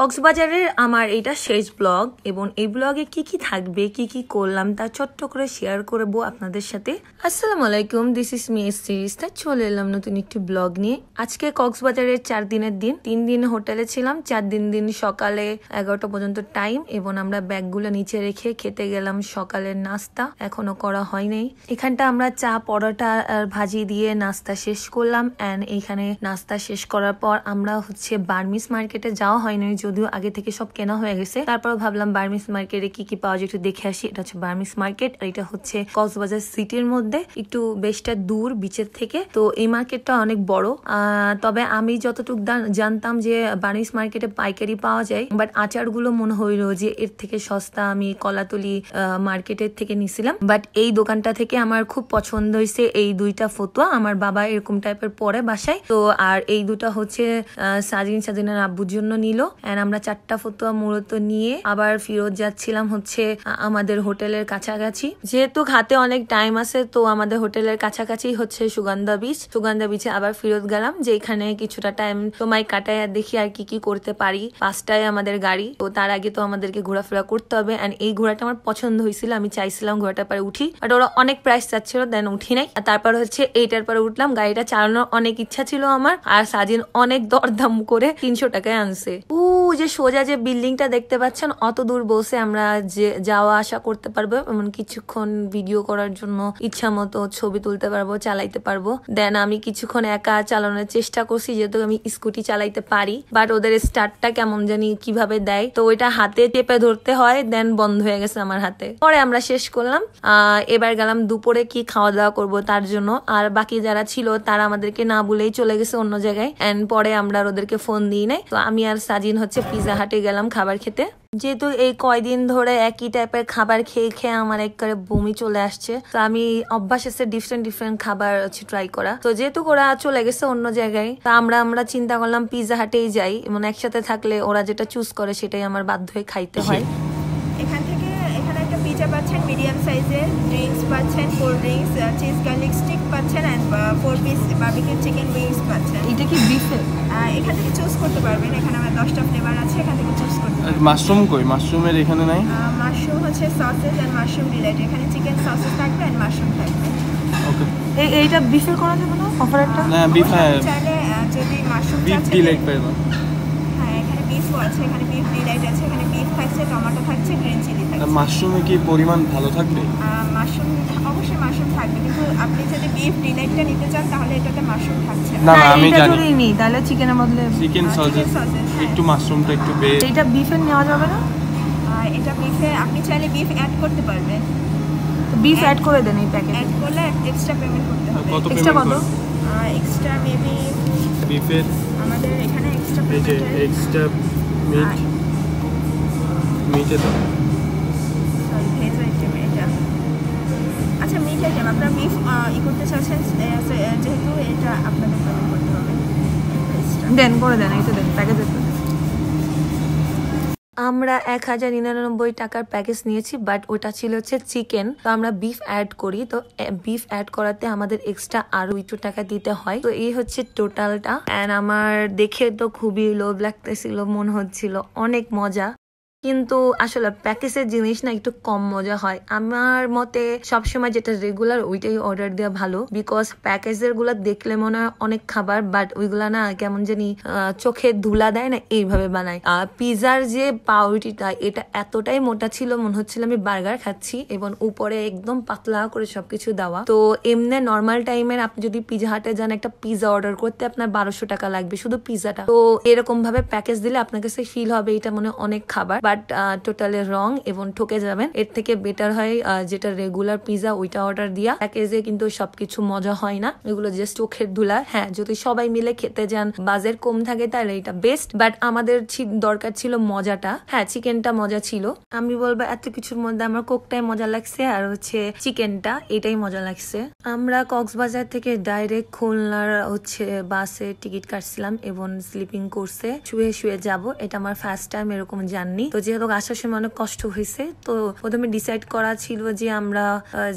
কক্সবাজারের আমার এটা শেষ ব্লগ, এবং এই ব্লগে কি কি থাকবে, কি কি করলাম তা ছোট্ট করে শেয়ার করব আপনাদের সাথে। আসসালামু আলাইকুম দিস ইস মি সিরিজ তা চলে এলাম নতুন একটি ব্লগ নিয়ে। আজকে কক্সবাজারের চার দিনের দিন। তিন দিন হোটেলে ছিলাম, চার দিন দিন সকালে এগারোটা পর্যন্ত টাইম এবং আমরা ব্যাগগুলো নিচে রেখে খেতে গেলাম সকালের নাস্তা, এখনও করা হয়নি এখানটা আমরা চা, পরোটা আর ভাজি দিয়ে নাস্তা শেষ করলাম অ্যান্ড এইখানে নাস্তা শেষ করার পর আমরা হচ্ছে বার্মিস মার্কেটে যাওয়া হয়নি যদিও আগে থেকে সব কেনা হয়ে গেছে। তারপর ভাবলাম বার্মিস মার্কেটে কি কি পাওয়া যায় একটু দেখে আসি। এটা হচ্ছে বার্মিস মার্কেট আর এটা হচ্ছে কক্সবাজার সিটির মধ্যে। একটু বেশটা দূর বিচের থেকে। তো এই মার্কেটটা অনেক বড়। তবে আমি যতটুকু জানতাম যে বার্মিস মার্কেটে পাইকারি পাওয়া যায়, বাট আচারগুলো মনে হইল যে এর থেকে সস্তা আমি কলাতলি মার্কেটের থেকে নিছিলাম। বাট এই দোকানটা থেকে আমার খুব পছন্দ হয়েছে এই দুইটা ফতুয়া। আমার বাবা এরকম টাইপের পরে বাসায়। তো আর এই দুটা হচ্ছে সাজিন সাজিনার আব্বুর জন্য নিল। এন্ড আমরা চারটা ফতুয়া মূলত নিয়ে আবার ফিরত যাচ্ছিলাম হচ্ছে আমাদের হোটেলের কাছাকাছি। যেহেতু হাতে অনেক টাইম আছে, তো আমাদের হোটেলের কাছাকাছি হচ্ছে সুগন্ধা বিচ সুগন্ধা বিচে আবার ফিরত গেলাম যে এখানে কিছুটা টাইম সময় আর দেখি আর কি কি করতে পারি। পাঁচটায় আমাদের গাড়ি, তো তার আগে তো আমাদেরকে ঘোরাফেরা করতে হবে। এন্ড এই ঘোড়াটা আমার পছন্দ হয়েছিল, আমি চাইছিলাম ঘোড়াটার পরে উঠি। বাট ওরা অনেক প্রাইস চাচ্ছিল দেন উঠি নাই। আর তারপর হচ্ছে এইটার পরে উঠলাম, গাড়িটা চালানোর অনেক ইচ্ছা ছিল আমার। আর সাজিন অনেক দরদাম করে তিনশো টাকায় আনছে। ও যে সোজা যে বিল্ডিংটা দেখতে পাচ্ছেন, অত দূর বসে আমরা যে যাওয়া আসা করতে পারব, এমন কিছুক্ষণ ভিডিও করার জন্য ইচ্ছা মতো ছবি তুলতে পারব, চালাইতে পারব। দেন আমি কিছুক্ষণ একা চালানোর চেষ্টা করছি, যেহেতু আমি স্কুটি চালাইতে পারি। বাট ওদের স্টার্টটা কেমন জানি কীভাবে দেয়, তো ওইটা হাতে চেপে ধরতে হয় দেন বন্ধ হয়ে গেছে আমার হাতে। পরে আমরা শেষ করলাম। এবার গেলাম দুপুরে কি খাওয়া দাওয়া করব তার জন্য। আর বাকি যারা ছিল, তারা আমাদেরকে না বলেই চলে গেছে অন্য জায়গায়। এন্ড পরে আমরা ওদেরকে ফোন দিই নাই। তো আমি আর সাজিন হচ্ছে পিজা হাটে গেলাম খাবার খেতে। যেহেতু এই কয়দিন ধরে একই টাইপের খাবার খেয়ে খেয়ে আমার একবারে বমি চলে আসছে, তো আমি অভ্যাস এসে ডিফারেন্ট ডিফারেন্ট খাবার হচ্ছে ট্রাই করা। তো যেহেতু ওরা চলে গেছে অন্য জায়গায়, তো আমরা আমরা চিন্তা করলাম পিজা হাটেই যাই মানে একসাথে থাকলে ওরা যেটা চুজ করে সেটাই আমার বাধ্য হয়ে খাইতে হয়। মিডিয়াম সাইজের ড্রিঙ্কস পাচ্ছেন cold drinks cheese garlic stick পাচ্ছেন and four piece barbecue chicken wings পাচ্ছেন। এটা কি বিফে এখান থেকে চুজ করতে পারবেন। এখানে আমার দশটা ফ্লেভার আছে এখান থেকে চুজ করতে পারবেন। মাশরুম কই? মাশরুমের এখানে নাই? মাশরুম হচ্ছে সসেজ অ্যান্ড মাশরুম ডিলাইট এখানে চিকেন সসেজ থাকবে অ্যান্ড মাশরুম থাকবে। ওকে এই এইটা বিফে করা যাবে না? অফার একটা? না বিফ হ্যাঁ। চাইলে যদি মাশরুম বিফ ডিলাইট পাইবা। হ্যাঁ এখানে আছে এখানে বিফ ডিলাইট আছে এখানে বিফ থাকছে টমেটো থাকছে গ্রিন চিলি থাকছে। মাশরুমে কি পরিমাণ ভালো থাকবে? মাশরুম অবশ্যই মাশরুম থাকবে কিন্তু আপনি যদি বিফ ডিলাইটটা নিতে চান তাহলে এটাতে মাশরুম থাকছে না। না আমি জানি। যদি নিই তাহলে চিকেনের বদলে চিকেন হ্যাঁ। একটু মাশরুমটা একটু বে এইটা বিফের নেওয়া যাবে না? এটা বিফে আপনি চাইলে বিফ অ্যাড করতে পারবেন বিফ অ্যাড করে দেন এই প্যাকেটে অ্যাড করলে এক্সট্রা পেমেন্ট করতে হবে। কত কত? এক্সট্রা মেবি বিফের আমাদের এখানে এই যে এক্সট্রা মিট মিটে দাও সরি ভেজ আইটেম এটা। আচ্ছা মিট আইটেম আপনারা বিফ ই করতে চাচ্ছেন যেহেতু এটা আপনাদের পেমেন্ট করতে হবে। দেন করে দেন এটা দেন প্যাকেজ আমরা এক হাজার নিরানব্বই টাকার প্যাকেজ নিয়েছি বাট ওটা ছিল হচ্ছে চিকেন তো আমরা বিফ অ্যাড করি, তো বিফ অ্যাড করাতে আমাদের এক্সট্রা আরও একটু টাকা দিতে হয়। তো এই হচ্ছে টোটালটা অ্যান্ড আমার দেখে তো খুবই লোভ লাগতেছিল, মনে হচ্ছিল, অনেক মজা। কিন্তু আসলে প্যাকেজের জিনিস না একটু কম মজা হয়। আমার মতে সবসময় যেটা রেগুলার ওইটাই অর্ডার দেওয়া ভালো বিকজ প্যাকেজেরগুলা দেখলে মনে হয় অনেক খাবার বাট ওইগুলা না কেমন জানি চোখে ধুলা দেয় না এইভাবে বানায়। আর পিজার যে পাউরুটিটা, এটা এতটাই মোটা ছিল, মনে হচ্ছিল আমি বার্গার খাচ্ছি এবং উপরে একদম পাতলা করে সবকিছু দেওয়া। তো এমনি নর্মাল টাইমের আপনি যদি পিজা হাটে যান, একটা পিজা অর্ডার করতে আপনার বারোশো টাকা লাগবে শুধু পিজাটা তো এরকম ভাবে প্যাকেজ দিলে আপনার কাছে ফিল হবে এটা মনে অনেক খাবার। বাট টোটালি রং এবং ঠকে যাবেন। এর থেকে বেটার হয় যেটা রেগুলার পিজা ওইটা অর্ডার দিয়া। প্যাকেজে কিন্তু সবকিছু মজা হয় না। এগুলো জাস্ট চোখের ধুলা। হ্যাঁ যদি সবাই মিলে খেতে যান, বাজেট কম থাকে তাহলে এটা বেস্ট বাট আমাদের দরকার ছিল মজাটা। হ্যাঁ চিকেনটা মজা ছিল। আমি বলব, এত কিছুর মধ্যে আমার কোকটাই মজা লাগছে, আর হচ্ছে চিকেনটা এটাই মজা লাগছে। আমরা কক্সবাজার থেকে ডাইরেক্ট খুলনার হচ্ছে বাসে টিকিট কাটছিলাম এবং স্লিপিং কোর্সে শুয়ে শুয়ে যাব, এটা আমার ফার্স্ট টাইম এরকম জার্নি তো তো যেহেতু আসার সময় অনেক কষ্ট হয়েছে, তো প্রথমে ডিসাইড করা ছিল যে আমরা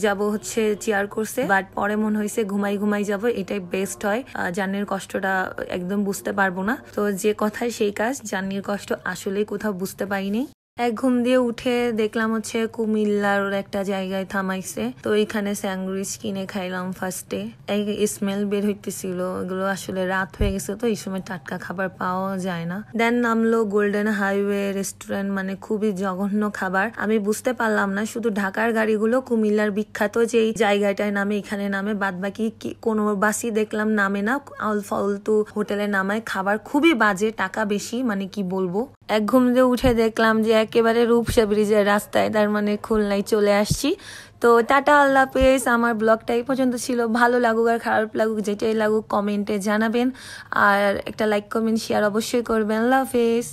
যাব হচ্ছে চেয়ার করছে বাট পরে মনে হয়েছে ঘুমাই ঘুমাই যাব, এটাই বেস্ট হয়। জার্নির কষ্টটা একদম বুঝতে পারব না। তো যে কথায় সেই কাজ জানির কষ্ট আসলে কোথাও বুঝতে পারিনি। এক ঘুম দিয়ে উঠে দেখলাম হচ্ছে কুমিল্লার একটা জায়গায় থামাইছে। তো এখানে স্যান্ডউইচ কিনে খাইলাম ফার্স্টে এই স্মেল বের হইতেছিল, এগুলো আসলে রাত হয়ে গেছে তো, এই সময় টাটকা খাবার পাওয়া যায় না। দেন নামলো গোল্ডেন হাইওয়ে রেস্টুরেন্ট মানে খুবই জঘন্য খাবার। আমি বুঝতে পারলাম না, শুধু ঢাকার গাড়িগুলো কুমিল্লার বিখ্যাত যে জায়গাটায় নামে, এখানে নামে বাদ বাকি কোনো বাসি দেখলাম নামে না আল ফালতু হোটেলে নামায়। খাবার খুবই বাজে, টাকা বেশি মানে কি বলব? এক ঘুম দিয়ে উঠে দেখলাম যে একেবারে রূপসা ব্রিজের রাস্তায়, তার মানে খুলনায় চলে আসছি। তো টাটা, আল্লাহ পেস আমার ব্লগটা এই পর্যন্ত ছিল। ভালো লাগুক আর খারাপ লাগুক, যেটাই লাগুক কমেন্টে জানাবেন। আর একটা লাইক কমেন্ট শেয়ার অবশ্যই করবেন। আল্লাহ হাফেজ।